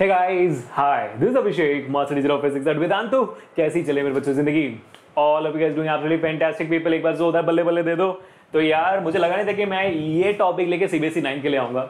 Hey guys, hi. This is Abhishek, Master Teacher of Physics at Vedantu. कैसी चले मेरे बच्चों ज़िंदगी? All of you guys doing absolutely fantastic people. एक बार जोरदार बल्ले बल्ले दे दो। तो यार मुझे लगा नहीं था कि मैं ये टॉपिक लेके सीबीएसई नाइन के लिए आऊँगा।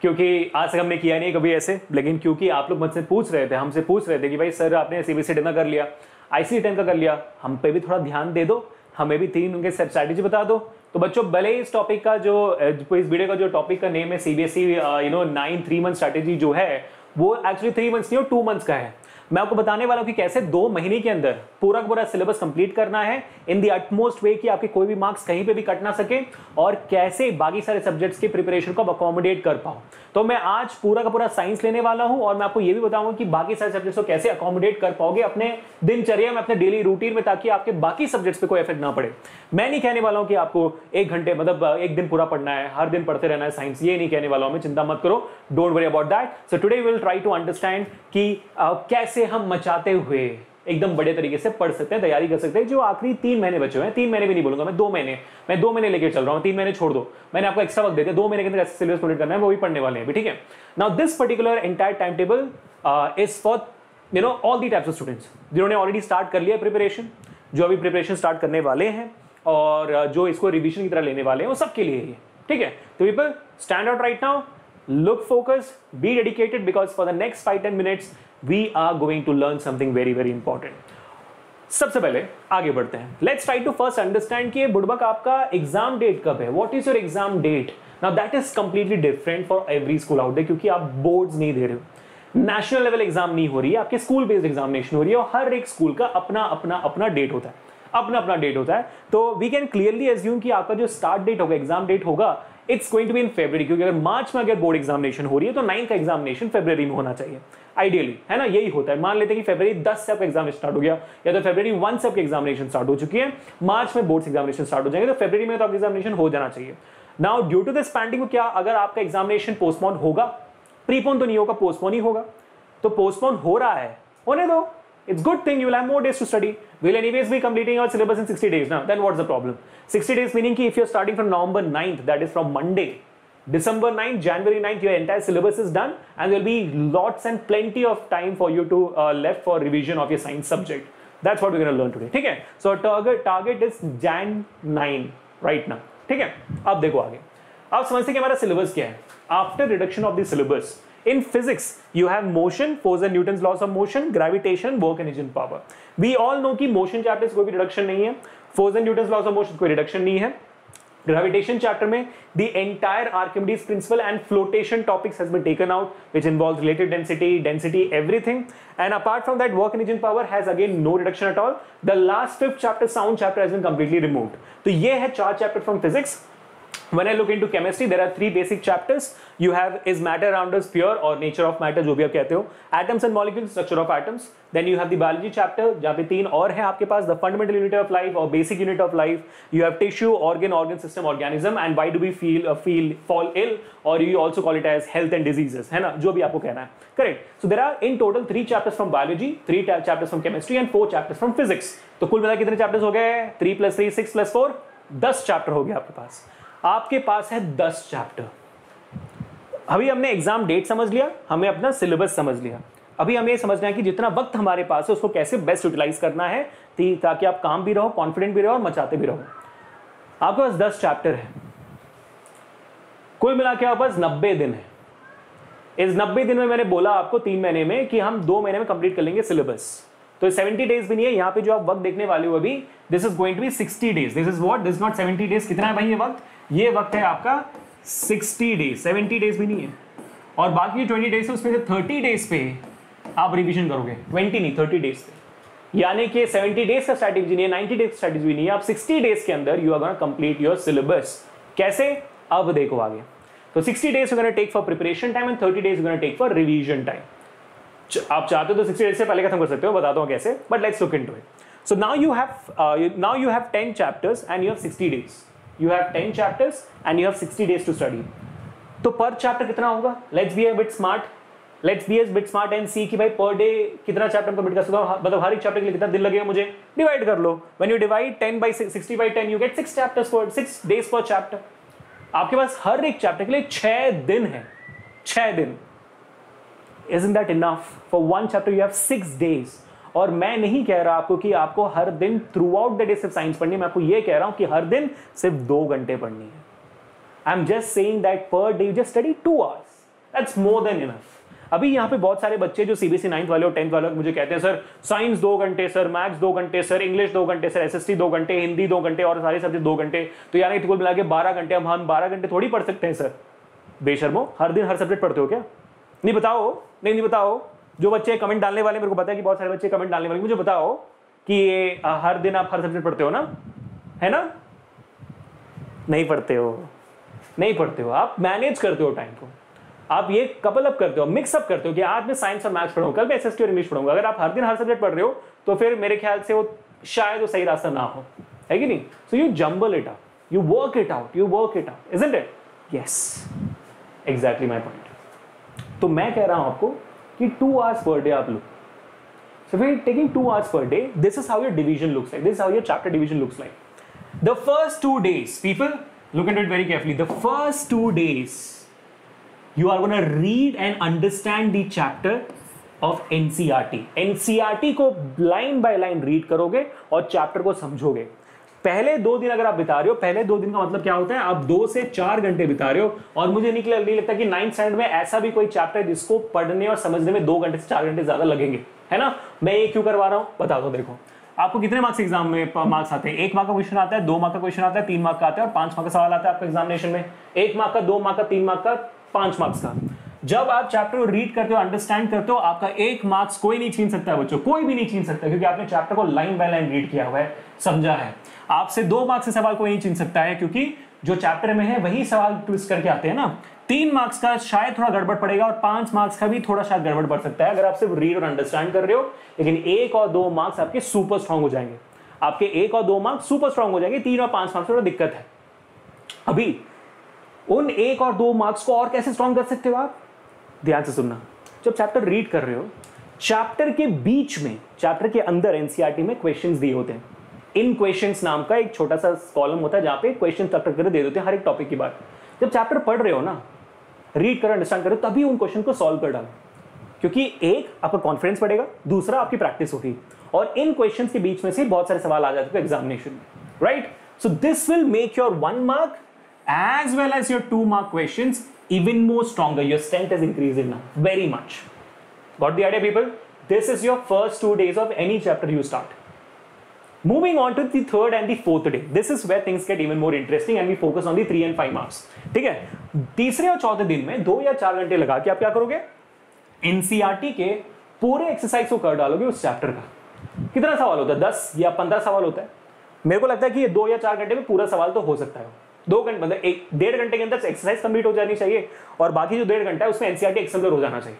क्योंकि आज तक हमने किया नहीं कभी ऐसे। लेकिन क्योंकि आप लोग मुझसे पूछ रहे थे हमसे पूछ रहे थे कि भाई सर आपने सीबीएसई टेन का कर लिया। आईसी टेन का कर लिया। हम पे भी थोड़ा ध्यान दे दो। हमें भी तीन उनके स्ट्रैटेजी बता दो। तो बच्चों भले इस टॉपिक का जो इस वीडियो का जो टॉपिक का नेम है CBSE you know nine three month strategy जो है वो एक्चुअली थ्री मंथ्स नहीं हो टू मंथ्स का है। मैं आपको बताने वाला हूँ कि कैसे दो महीने के अंदर पूरा पूरा सिलेबस कंप्लीट करना है इन दी अटमोस्ट वे कि आपके कोई भी मार्क्स कहीं पे भी कट ना सके और कैसे बाकी सारे सब्जेक्ट्स की प्रिपरेशन को अकोमोडेट कर पाऊँ तो मैं आज पूरा का पूरा साइंस लेने वाला हूँ और मैं आपको ये भी बताऊँगा कि बाकी सारे सब्जेक्ट्स को कैसे अकोमोडेट कर पाओगे अपने दिनचर्या में अपने डेली रूटीन में ताकि आपके बाकी सब्जेक्ट्स पे कोई इफ़ेक्ट ना पड़े। मैं नहीं कहने वाला हूँ कि आपको एक घंटे मतलब एक दिन पूरा पढ़ना है हर दिन पढ़ते रहना है साइंस ये नहीं कहने वाला हूँ मैं चिंता मत करो don't worry about that so today will try to understand कि uh, कैसे हम मचाते हुए एकदम बड़े तरीके से पढ़ सकते हैं तैयारी कर सकते हैं जो आखिरी तीन महीने बचे हुए हैं। तीन महीने भी नहीं बोलूँगा मैं दो महीने। मैं दो महीने लेके चल रहा हूँ तीन महीने छोड़ दो। मैंने आपको एक्स्ट्रा वक्त दे दिया दो महीने के अंदर सिलेबस कंप्लीट करना है वो भी पढ़ने वाले हैं ठीक है? Now this particular entire time table is for you know all the types of students जिन्होंने ऑलरेडी स्टार्ट कर लिया प्रिपरेशन जो अभी प्रिपरेशन स्टार्ट करने वाले हैं और uh, जो इसको रिविजन की तरह लेने वाले हैं वो सबके लिए ही ठीक है? तो people stand out right now look focused be dedicated because for the next 5 10 minutes we are going to learn something very very important. सबसे पहले आगे बढ़ते हैं। Let's try to first understand कि बुड़बक आपका एग्ज़ाम डेट कब है? What is your exam date now that is completely different for every school out क्योंकि आप बोर्ड्स नहीं दे रहे हो। नेशनल लेवल एग्ज़ाम नहीं हो रही है, आपके स्कूल बेस्ड एग्जामिनेशन हो रही है और हर एक स्कूल का अपना अपना अपना डेट होता है। अपना अपना डेट होता है। तो वी कैन क्लियरली एज्यूम कि आपका जो स्टार्ट डेट होगा एग्ज़ाम डेट होगा it's going to be in February क्योंकि अगर मार्च में अगर बोर्ड एग्जामिनेशन हो रही है तो नाइन्थ का एग्जामिनेशन फेब्रवरी में होना चाहिए आइडियली है ना? यही होता है। मान लेते हैं कि फेब्रवरी 10 से आपका एग्ज़ाम स्टार्ट हो गया, या तो फेब्रवरी 1 से आपकी एग्जामिनेशन स्टार्ट हो चुकी है मार्च में बोर्ड एग्जामिनेशन स्टार्ट हो जाएँगे तो फेब्रवरी में तो आपका एग्जामिनेशन हो जाना चाहिए। Now due to this pending क्या अगर आपका एग्जामिनेशन पोस्टपोन होगा? प्रीपोन तो नहीं होगा पोस्टपोन ही होगा। तो पोस्टपोन हो रहा है, होने दो। it's good thing you will have more days to study we'll anyways be completing our syllabus in 60 days now then what's the problem 60 days meaning ki if you're starting from november 9th that is from monday December 9th, January 9th, your entire syllabus is done, and there'll be lots and plenty of time for you to uh, left for revision of your science subject. That's what we're going to learn today. ठीक है? So target target is Jan 9 right now. ठीक है? अब देखो आगे. अब समझते कि हमारा syllabus क्या है? After reduction of the syllabus, In physics you have motion, force and Newton's laws of motion, gravitation, work and engine power. We all know कि motion chapter chapters कोई भी reduction नहीं है, force and Newton's laws of motion कोई reduction नहीं है. gravitation chapter mein the entire archimedes principle and flotation topics has been taken out which involves relative density density everything and apart from that work and engine power has again no reduction at all the last fifth chapter sound chapter has been completely removed so ye hai char chapter from physics when I look into chemistry, there are three basic chapters. You have is matter around us pure or nature of matter जो भी आप कहते हो atoms and molecules structure of atoms then you have the biology chapter जहाँ पे तीन और हैं आपके पास the fundamental unit of life or basic unit of life you have tissue organ organ system organism and why do we feel uh, feel fall ill or you also call it as health and diseases है ना जो भी आपको कहना है correct so there are in total three chapters from biology three chapters from chemistry and four chapters from physics तो कुल मिला कितने chapters हो गए three plus three six plus four दस चैप्टर हो गया आपके पास आपके पास है दस चैप्टर अभी हमने एग्ज़ाम डेट समझ लिया हमें अपना सिलेबस समझ लिया. अभी हमें समझना है कि जितना वक्त हमारे पास है, उसको कैसे बेस्ट यूटिलाइज करना है ताकि आप काम भी रहो कॉन्फिडेंट भी रहो और मचाते भी रहो. आपके पास दस चैप्टर है. कुल मिला के आपके पास नब्बे दिन है. इस नब्बे दिन में मैंने बोला आपको तीन महीने में कि हम दो महीने में कंप्लीट कर लेंगे सिलेबस तो सेवेंटी डेज़ भी नहीं है, यहाँ पे जो आप वक्त देखने वाले हो अभी this is going to be sixty days this is what this not seventy days कितना है भाई ये वक्त? ये वक्त है आपका 60 डेज़ 70 डेज़ भी नहीं है। और बाकी 20 डेज़ उसमें से 30 डेज़ पे आप रिवीजन करोगे। 20 नहीं 30 डेज़ पे। यानी कि 70 डेज़ का स्ट्रैटेजी नहीं है 90 डेज़ स्ट्रैटेजी नहीं है। आप 60 डेज़ के अंदर you are complete your syllabus कैसे? अब देखो आगे। तो 60 days take for preparation time and 30 days take for revision time आप चाहते हो तो 60 डेज़ से पहले खत्म कर सकते हो बताता हूँ कैसे but let's look into it so now you have now you have 10 chapters and you have 60 days you have 10 chapters and you have 60 days to study. तो पर चैप्टर कितना होगा? Let's be a bit smart let's be a bit smart and see कि भाई per day कितना chapter complete कर सकता हूँ? मतलब हर एक चैप्टर के लिए कितना दिन लगेगा मुझे? डिवाइड कर लो. When you divide 10 by 60 by 10 you get 6 chapters for 6 days per chapter आपके पास हर एक चैप्टर के लिए 6 दिन है. 6 दिन. Is that enough for one chapter you have six days और मैं नहीं कह रहा आपको कि आपको हर दिन थ्रू आउट द डे सिर्फ़ साइंस पढ़नी है। मैं आपको ये कह रहा हूँ कि हर दिन सिर्फ़ दो घंटे पढ़नी है। I am just saying that per day you just study two hours that's more than enough अभी यहाँ पे बहुत सारे बच्चे जो सीबीएसई नाइन्थ वाले और टेंथ वाले मुझे कहते हैं, सर साइंस दो घंटे, सर मैथ्स दो घंटे, सर इंग्लिश दो घंटे, सर एसएसटी दो घंटे, हिंदी दो घंटे और सारे सब्जेक्ट दो घंटे। तो यार कुल मिला के बारह घंटे हम हम बारह घंटे थोड़ी पढ़ सकते हैं, सर। बेशर्मो, हर दिन हर सब्जेक्ट पढ़ते हो क्या? नहीं, बताओ। नहीं नहीं बताओ। जो बच्चे कमेंट डालने वाले, मेरे को पता है कि बहुत सारे बच्चे कमेंट डालने वाले, मुझे बताओ कि ये हर दिन आप हर सब्जेक्ट पढ़ते हो ना? है ना? नहीं पढ़ते हो। नहीं पढ़ते हो। आप मैनेज करते हो टाइम को। आप ये कपल अप करते हो मिक्सअप करते हो कि आज मैं साइंस और मैथ्स पढ़ूँगा कल मैं एसएसटी और इंग्लिश पढ़ूँगा अगर आप हर दिन हर सब्जेक्ट पढ़ रहे हो तो फिर मेरे ख्याल से वो शायद वो सही रास्ता ना हो। है कि नहीं? So you jumble it out you work it out you work it out is it yes exactly my point तो मैं कह रहा हूँ आपको कि टू आवर्स पर डे आप लो So if you're taking two hours per day, this is how your division looks like. This is how your chapter division looks like. The first two days, people, look at it very carefully. The first two days, you are going to read and understand the chapter of NCRT. NCRT को line by line read करोगे और chapter को समझोगे पहले दो दिन अगर आप बिता रहे हो, पहले दो दिन का मतलब क्या होता है? आप दो से चार घंटे बिता रहे हो और मुझे नहीं नहीं लगता कि नाइन्थ स्टैंडर्ड में ऐसा भी कोई चैप्टर है जिसको पढ़ने और समझने में दो घंटे से चार घंटे ज़्यादा लगेंगे। है ना? मैं ये क्यों करवा रहा हूँ? बता दो देखो आपको कितने मार्क्स एग्ज़ाम में मार्क्स आते हैं? एक मार्क का क्वेश्चन आता है, दो मार्क का क्वेश्चन आता है, तीन मार्क का आता है और पाँच मार्क का सवाल आता है आपका एग्जामिनेशन में। एक मार्क का, दो मार्क का, तीन मार्क का, पाँच मार्क्स का। जब आप चैप्टर को रीड करते हो अंडरस्टैंड करते हो, आपका एक मार्क्स कोई नहीं छीन सकता है बच्चों, कोई भी नहीं छीन सकता, क्योंकि आपने चैप्टर को लाइन बाय लाइन रीड किया हुआ है, समझा है। आपसे दो मार्क्स से सवाल कोई नहीं छीन सकता है, क्योंकि जो चैप्टर में है, वही सवाल ट्विस्ट करके आते हैं ना। तीन मार्क्स का शायद थोड़ा गड़बड़ पड़ेगा और पाँच मार्क्स का भी थोड़ा शायद गड़बड़ पड़ सकता है, अगर आप सिर्फ़ रीड और अंडरस्टैंड कर रहे हो, लेकिन एक और दो मार्क्स आपके सुपर स्ट्रांग हो जाएँगे। आपके एक और दो मार्क्स सुपर स्ट्रांग हो जाएँगे, तीन और पाँच मार्क्स थोड़ा दिक्कत है। अभी, उन एक और दो मार्क्स को और कैसे स्ट्रांग कर सकते हो आप? ध्यान से सुनना। जब चैप्टर रीड कर रहे हो चैप्टर के बीच में चैप्टर के अंदर एनसीआरटी में क्वेश्चंस दिए होते हैं। इन क्वेश्चंस नाम का एक छोटा सा कॉलम होता है जहाँ पे क्वेश्चन चैप्टर कर दे देते हैं हर एक टॉपिक की बात। जब चैप्टर पढ़ रहे हो ना रीड करो अंडरस्टैंड करो तभी उन क्वेश्चन को सॉल्व कर डालो। क्योंकि एक, आपका कॉन्फिडेंस बढ़ेगा, दूसरा आपकी प्रैक्टिस होगी। और इन क्वेश्चन के बीच में से बहुत सारे सवाल आ जाते हैं एग्जामिनेशन में right so this will make your one mark as well as your two mark question even more stronger your strength is increasing now very much got the idea people this is your first two days of any chapter you start moving on to the third and the fourth day this is where things get even more interesting and we focus on the three and five marks ठीक है तीसरे और चौथे दिन में दो या चार घंटे लगा के आप क्या करोगे एनसीआरटी के पूरे एक्सरसाइज को कर डालोगे उस चैप्टर का कितना सवाल होता है दस या पंद्रह सवाल होता है मेरे को लगता है कि ये दो या चार घंटे में पूरा सवाल तो हो सकता है दो घंटे मतलब एक, डेढ़ घंटे के अंदर एक्सरसाइज कंप्लीट हो जानी चाहिए और बाकी जो डेढ़ घंटा है उसमें एनसीआरटी एक्सम्पलर हो जाना चाहिए।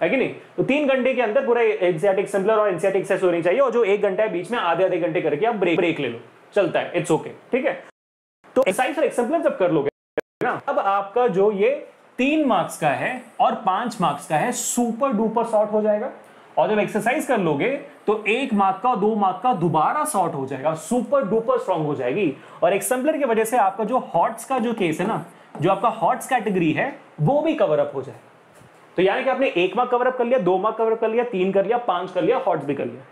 है कि नहीं? तो तीन घंटे के अंदर पूरा एनसीआरटी एक्सम्पलर और एनसीआरटी एक्सरसाइज होनी चाहिए और जो एक घंटा है बीच में आधे आधे घंटे करके आप ब्रेक ब्रेक ले लो। चलता है इट्स ओके ठीक है? तो एक्सरसाइज और एक्सम्पलर जब कर लोगे ना, अब आपका जो ये तीन मार्क्स का है और पाँच मार्क्स का है सुपर डुपर शॉर्ट हो जाएगा। और जब एक्सरसाइज कर लोगे तो एक मार्क का, दो मार्क का दोबारा शॉर्ट हो जाएगा सुपर डुपर स्ट्रॉन्ग हो जाएगी। और एक्सम्पलर की वजह से आपका जो हॉट्स का जो केस है ना, जो आपका हॉट्स कैटेगरी है, वो भी कवर अप हो जाए। तो यानी कि आपने एक मार्क कवर अप कर लिया, दो मार्क कवर अप कर लिया, तीन कर लिया, पाँच कर लिया हॉट्स भी कर लिया।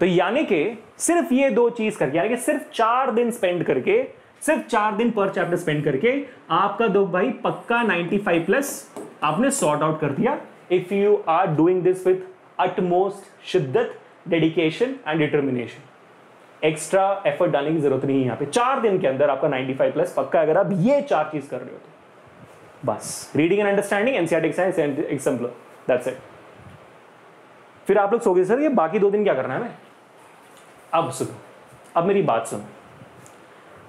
तो यानी कि सिर्फ़ ये दो चीज़ करके, यानी कि सिर्फ़ चार दिन स्पेंड करके, सिर्फ़ चार दिन पर चैप्टर स्पेंड करके, आपका दो भाई पक्का 95 प्लस आपने सॉर्ट आउट कर दिया। If you are doing this with utmost शिद्दत dedication and determination extra effort डालने की ज़रूरत नहीं है यहाँ पे। चार दिन के अंदर आपका 95 प्लस पक्का अगर आप ये चार चीज़ कर रहे हो तो। बस। Reading and understanding NCERT science and example that's it फिर आप लोग सोगे सर, ये बाकी दो दिन क्या करना है मैं अब सुनो। अब मेरी बात सुनो।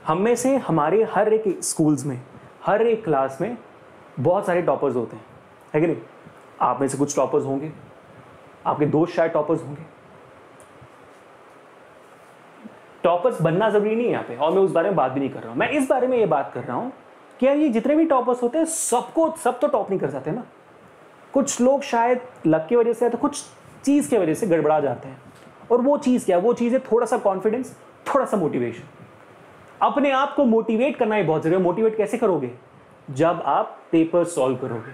हम में से हमारे हर एक स्कूल्स में, हर एक क्लास में बहुत सारे टॉपर्स होते हैं। है कि नहीं? आप में से कुछ टॉपर्स होंगे। आपके दोस्त शायद टॉपर्स होंगे। टॉपर्स बनना ज़रूरी नहीं है यहाँ पे, और मैं उस बारे में बात भी नहीं कर रहा हूँ। मैं इस बारे में ये बात कर रहा हूँ कि यार ये जितने भी टॉपर्स होते हैं, सबको, सब तो टॉप नहीं कर सकते ना। कुछ लोग शायद लक की वजह से तो कुछ चीज़ की वजह से गड़बड़ा जाते हैं। और वो चीज़ क्या, वो चीज़ है थोड़ा सा कॉन्फिडेंस थोड़ा सा मोटिवेशन अपने आप को मोटिवेट करना ही बहुत ज़रूरी है। मोटिवेट कैसे करोगे? जब आप पेपर सॉल्व करोगे।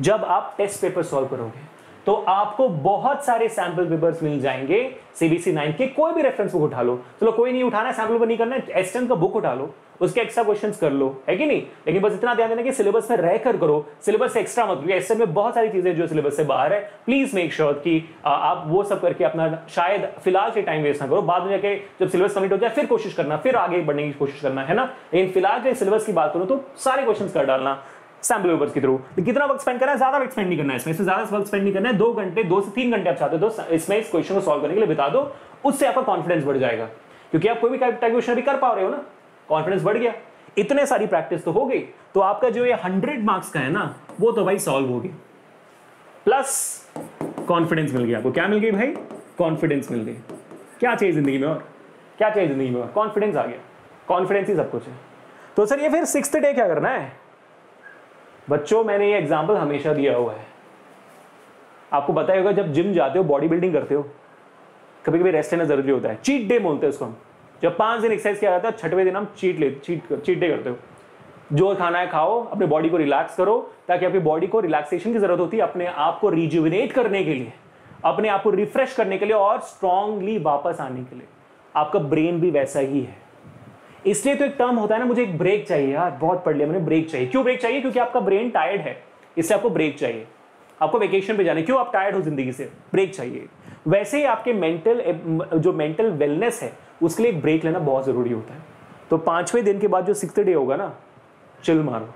जब आप टेस्ट पेपर सॉल्व करोगे। तो आपको बहुत सारे सैंपल पेपर्स मिल जाएँगे सीबीसी नाइन के, कोई भी रेफरेंस बुक उठा लो। चलो, कोई नहीं उठाना सैंपल पेपर नहीं करना एस का बुक उठा लो, उसके एक्स्ट्रा क्वेश्चंस कर लो, है कि नहीं? लेकिन बस इतना ध्यान देना कि सिलेबस में रह कर सिलेबस से एक्स्ट्रा मत क्योंकि एस में बहुत सारी चीज़ें जो सिलेबस से बाहर है। प्लीज़ मेक श्योर कि आप वो सब करके अपना, शायद फ़िलहाल से टाइम वेस्ट ना करो, बाद में जाके जब सिलेबस कंप्लीट हो जाए, फिर कोशिश करना, फिर आगे बढ़ने की कोशिश करना, है ना? लेकिन फ़िलहाल के सिलेबस की बात करो तो सारे क्वेश्चन कर डालना। सैंपल पेपर्स के थ्रू तो कितना वक्त स्पेंड करना है? ज़्यादा वक्त स्पेंड नहीं करना है। इसमें ज़्यादा वक्त स्पेंड नहीं करना है। दो घंटे, दो से तीन घंटे आप चाहते हो। तो इसमें इस क्वेश्चन को सॉल्व करने के लिए बता दो। उससे आपका कॉन्फिडेंस बढ़ जाएगा। क्योंकि आप कोई भी टाइप क्वेश्चन भी कर पा रहे हो ना। कॉन्फिडेंस बढ़ गया। इतने सारी प्रैक्टिस तो हो गई। तो आपका जो ये हंड्रेड मार्क्स का है ना, वो तो भाई सॉल्व हो गया। प्लस कॉन्फिडेंस मिल गया आपको। क्या मिल गई भाई? कॉन्फिडेंस मिल गई। क्या चाहिए ज़िंदगी में और? क्या चाहिए ज़िंदगी में और? कॉन्फिडेंस आ गया। कॉन्फिडेंस ही सब कुछ है। तो सर, ये फिर सिक्स डे क्या करना है? बच्चों, मैंने ये एग्ज़ाम्पल हमेशा दिया हुआ है। आपको पता होगा, जब जिम जाते हो बॉडी बिल्डिंग करते हो कभी कभी रेस्ट लेना ज़रूरी होता है। चीट डे बोलते हैं उसको हम। जब पाँच दिन एक्सरसाइज किया जाता है, छठवें दिन हम चीट ले चीट चीट डे करते हो। जो खाना है खाओ, अपने बॉडी को रिलैक्स करो, ताकि आपकी बॉडी को रिलैक्सेशन की ज़रूरत होती है अपने आप को रिजुविनेट करने के लिए, अपने आप को रिफ्रेश करने के लिए और स्ट्रांगली वापस आने के लिए। आपका ब्रेन भी वैसा ही है। इसलिए तो एक टर्म होता है ना, मुझे एक ब्रेक चाहिए यार, बहुत पढ़ लिया मैंने ब्रेक चाहिए। क्यों ब्रेक चाहिए? क्योंकि आपका ब्रेन टायर्ड है, इससे आपको ब्रेक चाहिए। आपको वेकेशन पे जाने क्यों आप टायर्ड हो ज़िंदगी से? ब्रेक चाहिए। वैसे ही आपके मेंटल जो मेंटल वेलनेस है, उसके लिए एक ब्रेक लेना बहुत ज़रूरी होता है। तो पाँचवें दिन के बाद जो सिक्स डे होगा ना चिल मारो।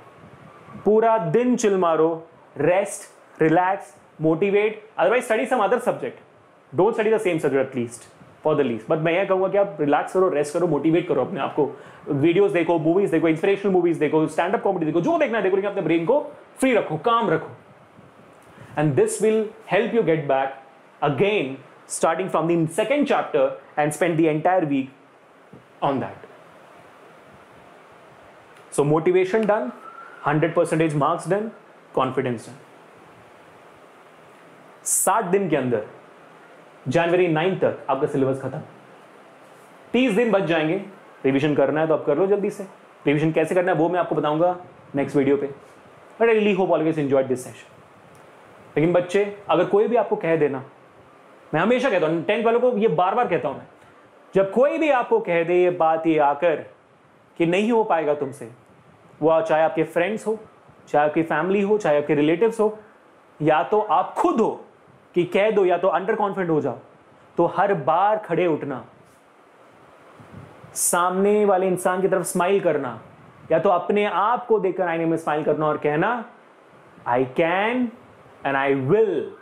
पूरा दिन चिल मारो। Rest relax motivate otherwise study some other subject don't study the same subject at least for the least but मैं यह कहूँगा कि आप रिलैक्स करो रेस्ट करो मोटिवेट करो अपने आपको वीडियोस देखो मूवीज़ देखो इंस्पिरेशनल मूवीज़ देखो स्टैंड अप कॉमेडी देखो जो देखना देखो लेकिन अपने ब्रेन को फ्री रखो काम रखो and this will help you get back again starting from the second chapter and spend the entire week on that. So motivation done, 100 percentage marks done, confidence done. साठ दिन के अंदर जनवरी नाइन तक आपका सिलेबस खत्म। तीस दिन बच जाएँगे। रिविजन करना है तो आप कर लो जल्दी से। रिविजन कैसे करना है वो मैं आपको बताऊँगा नेक्स्ट वीडियो पे। But I really hope always enjoy this session लेकिन बच्चे, अगर कोई भी आपको कह देना, मैं हमेशा कहता हूँ टेंथ वालों को ये बार बार कहता हूँ मैं, जब कोई भी आपको कह दे ये बात, ये आकर कि नहीं हो पाएगा तुमसे, वो चाहे आपके फ्रेंड्स हो, चाहे आपकी फैमिली हो, चाहे आपके रिलेटिव्स हो, या तो आप खुद हो कि कह दो या तो अंडर कॉन्फिडेंट हो जाओ। तो हर बार खड़े उठना। सामने वाले इंसान की तरफ़ स्माइल करना। या तो अपने आप को देखकर आईने में स्माइल करना और कहना I can and I will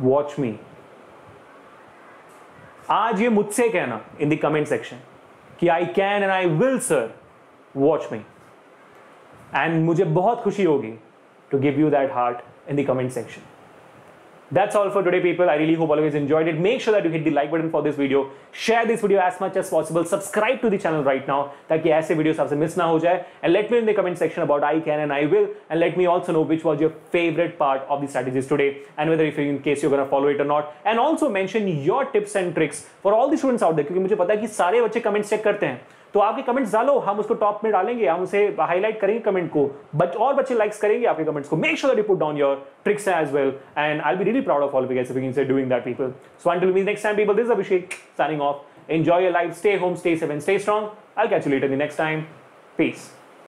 watch me आज ये मुझसे कहना इन द कमेंट सेक्शन कि I can and I will sir watch me and मुझे बहुत खुशी होगी to give you that heart in the comment section That's all for today, people. I really hope all of you enjoyed it. Make sure that you hit the like button for this video. Share this video as much as possible. Subscribe to the channel right now ताकि ऐसे videos आपसे miss ना हो जाए. And let me in the comment section about I can and I will. And let me also know which was your favorite part of the strategies today and whether if in case you're gonna follow it or not. And also mention your tips and tricks for all the students out there क्योंकि मुझे पता है कि सारे बच्चे comments check करते हैं तो आपके कमेंट्स डालो, हम उसको टॉप में डालेंगे, हम उसे हाईलाइट करेंगे कमेंट को। बच, और बच्चे लाइक्स करेंगे आपके कमेंट्स को। Make sure that you put down your tricks as well and I be really proud of all guys if you doing that people so until me next time people this Abhishek signing off enjoy life stay home stay seven safe stay stay I catch you later the next time peace.